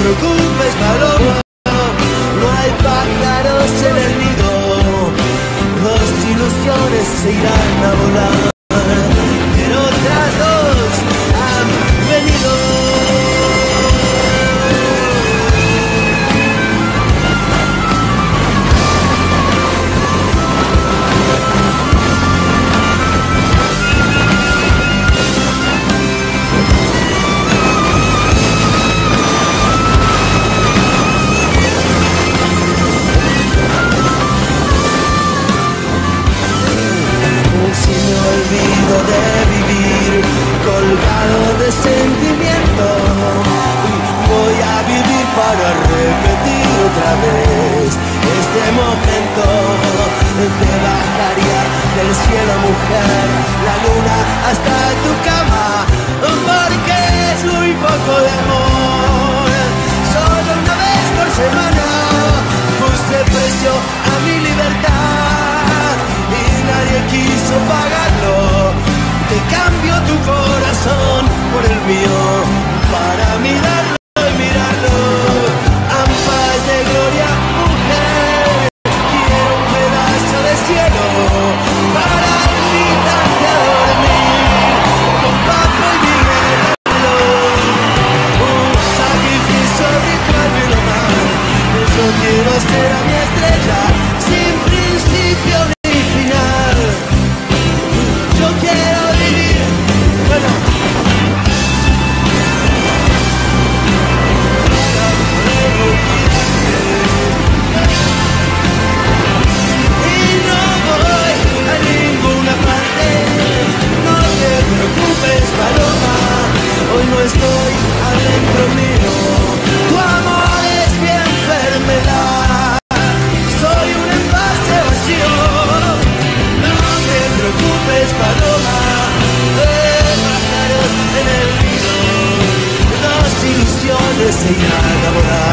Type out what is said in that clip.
preocupes, paloma, no hay pájaros en el nido. Dos ilusiones se irán a volar, de sentimiento. Voy a vivir para repetir otra vez este momento. Te bajaría del cielo mujer la luna hasta tu cama. Porque es muy poco de amor. Solo una vez por semana puse precio a mi libertad y nadie quiso pagarlo. Te cambio tu corazón para mirarlo y mirarlo. Ampas de gloria, mujer, quiero un pedazo de cielo para invitarte a dormir con y Miguel. Un sacrificio ritual más. Yo quiero ser a mi estrella irán a volar.